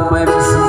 open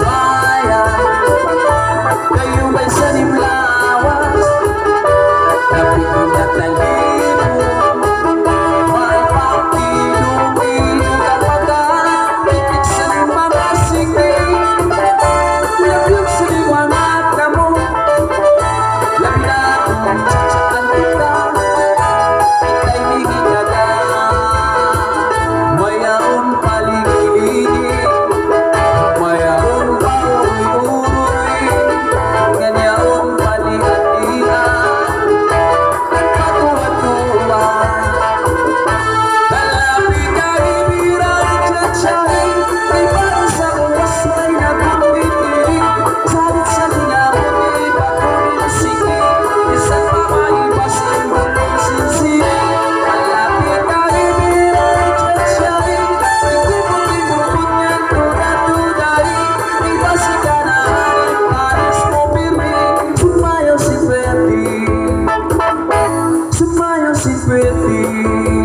with you.